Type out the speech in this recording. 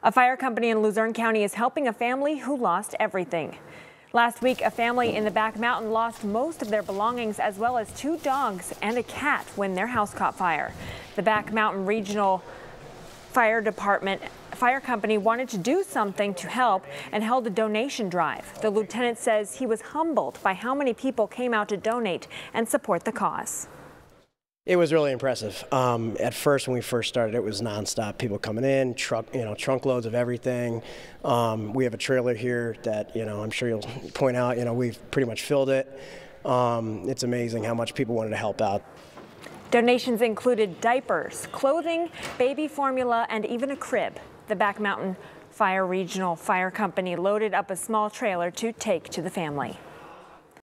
A fire company in Luzerne County is helping a family who lost everything. Last week, a family in the back mountain lost most of their belongings as well as two dogs and a cat when their house caught fire. The Back Mountain Regional Fire Department fire company wanted to do something to help and held a donation drive. The lieutenant says he was humbled by how many people came out to donate and support the cause. It was really impressive. Um, at first, when we first started, it was nonstop. People coming in, truck, you know, trunk loads of everything. Um, we have a trailer here that, you know, I'm sure you'll point out. You know, we've pretty much filled it. Um, it's amazing how much people wanted to help out. Donations included diapers, clothing, baby formula, and even a crib. The Back Mountain Fire Regional Fire Company loaded up a small trailer to take to the family.